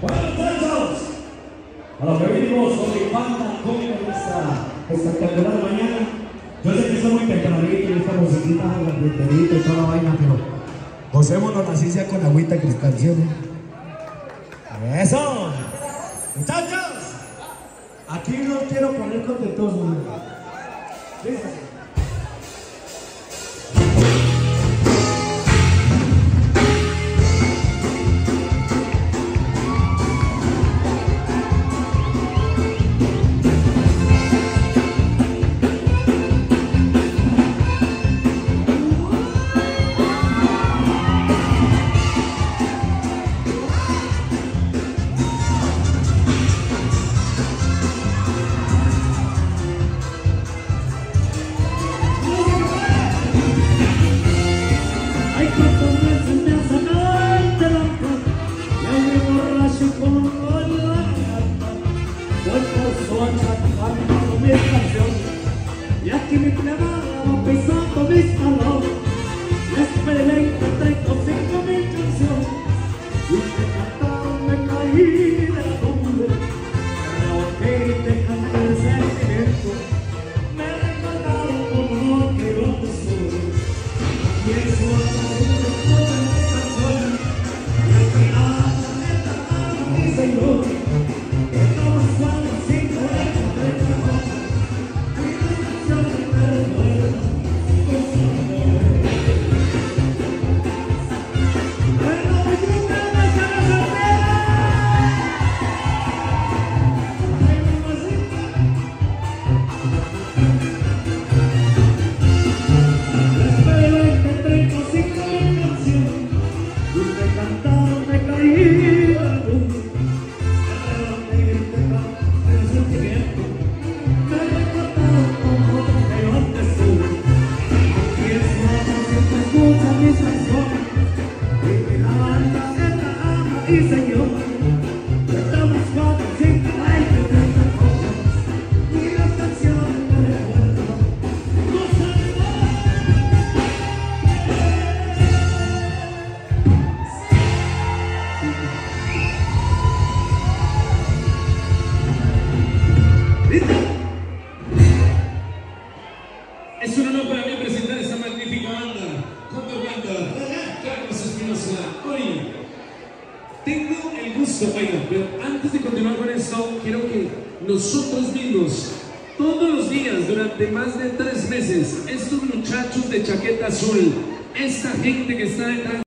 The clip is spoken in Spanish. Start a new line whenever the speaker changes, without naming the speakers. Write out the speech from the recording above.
Bueno, muchachos, a lo que venimos mi banda con esta espectacular mañana. Yo sé que está muy tempranito esta musiquita, la griterita y toda la vaina, pero gocémonos así sea con agüita. ¿eh? ¡Eso! ¡Muchachos! Aquí no quiero poner contentos. Fíjense.
и за нем. Потому что ты E sono per me presentare questa magnifica banda,
Condor Band, Carlos Espinosa. Pero antes de continuar con esto, quiero que nosotros mismos, todos los días, durante más de tres meses, estos muchachos de chaqueta azul, esta gente que está detrás